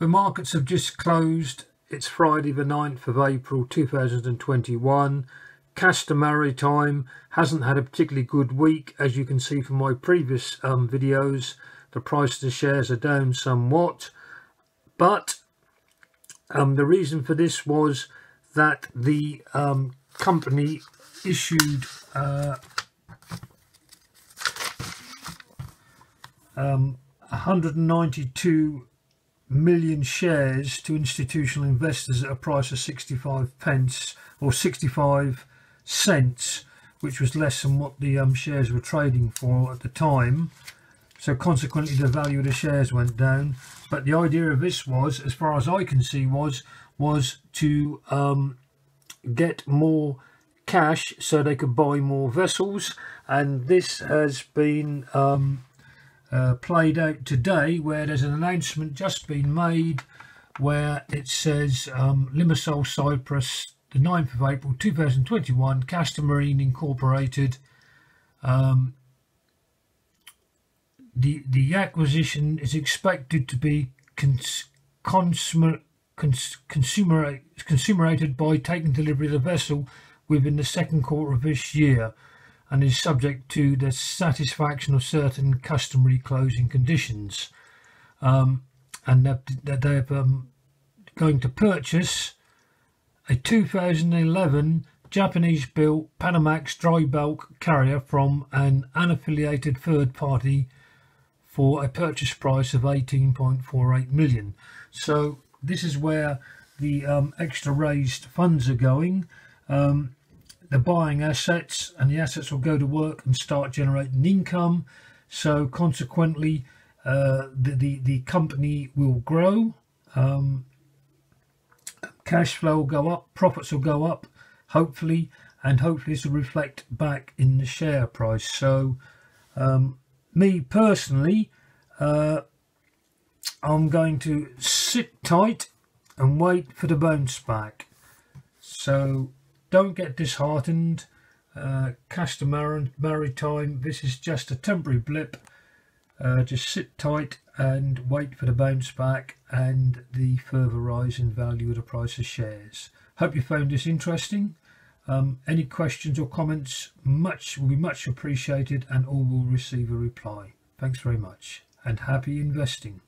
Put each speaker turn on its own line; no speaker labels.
The markets have just closed. It's Friday the 9th of April 2021. Castor Maritime hasn't had a particularly good week as you can see from my previous um, videos. The price of the shares are down somewhat but um, the reason for this was that the um, company issued uh, um, 192 million shares to institutional investors at a price of 65 pence or 65 cents which was less than what the um, shares were trading for at the time. So consequently the value of the shares went down. But the idea of this was as far as I can see was was to um, get more cash so they could buy more vessels. And this has been um, uh, played out today where there's an announcement just been made where it says um, Limassol Cyprus the 9th of April 2021 Castor Marine Incorporated um, the the acquisition is expected to be cons, consumer, cons, consumer, consumerated by taking delivery of the vessel within the second quarter of this year and is subject to the satisfaction of certain customary closing conditions. Um, and that, they're um, going to purchase a 2011 Japanese-built Panamax dry bulk carrier from an unaffiliated third party for a purchase price of 18.48 million. So this is where the um, extra raised funds are going. Um, they're buying assets and the assets will go to work and start generating income. So consequently, uh, the, the, the company will grow. Um, cash flow will go up, profits will go up, hopefully, and hopefully this will reflect back in the share price. So um, me personally, uh, I'm going to sit tight and wait for the bounce back. So don't get disheartened. Uh, Castor Maritime, this is just a temporary blip. Uh, just sit tight and wait for the bounce back and the further rise in value of the price of shares. Hope you found this interesting. Um, any questions or comments much will be much appreciated and all will receive a reply. Thanks very much and happy investing.